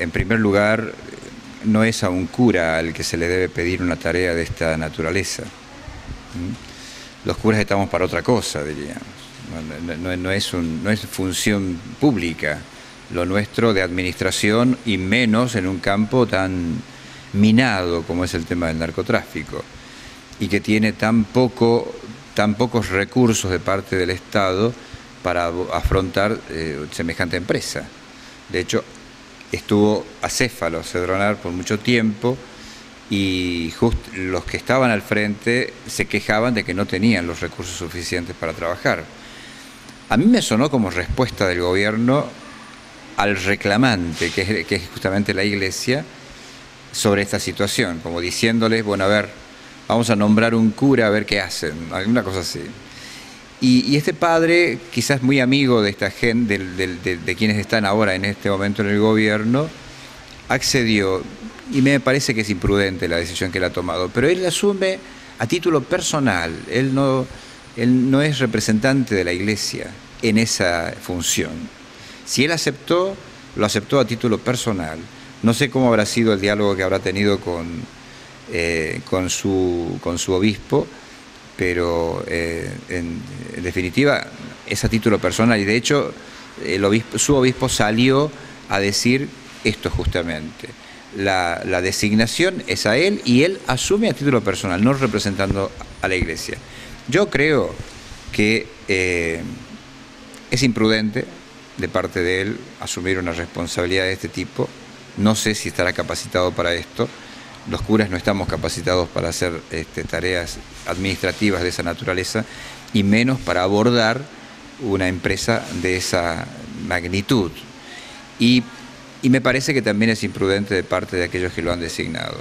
en primer lugar, no es a un cura al que se le debe pedir una tarea de esta naturaleza. Los curas estamos para otra cosa, diríamos. No, es, no es función pública lo nuestro de administración y menos en un campo tan minado como es el tema del narcotráfico y que tiene tan, poco, tan pocos recursos de parte del Estado para afrontar eh, semejante empresa. De hecho, estuvo acéfalo Cedronar por mucho tiempo y los que estaban al frente se quejaban de que no tenían los recursos suficientes para trabajar. A mí me sonó como respuesta del gobierno al reclamante, que es, justamente la iglesia, sobre esta situación, como diciéndoles, bueno, a ver, vamos a nombrar un cura a ver qué hacen, alguna cosa así. Y, este padre, quizás muy amigo de esta gente, de, quienes están ahora en este momento en el gobierno, accedió, y me parece que es imprudente la decisión que él ha tomado, pero él asume a título personal, él no, él no es representante de la iglesia en esa función. Si él aceptó, lo aceptó a título personal. No sé cómo habrá sido el diálogo que habrá tenido con, eh, con, su, con su obispo, pero eh, en, definitiva es a título personal y de hecho su obispo salió a decir esto justamente. La, designación es a él y él asume a título personal, no representando a la iglesia. Yo creo que eh, es imprudente de parte de él asumir una responsabilidad de este tipo. No sé si estará capacitado para esto los curas no estamos capacitados para hacer este, tareas administrativas de esa naturaleza y menos para abordar una empresa de esa magnitud. Y, me parece que también es imprudente de parte de aquellos que lo han designado.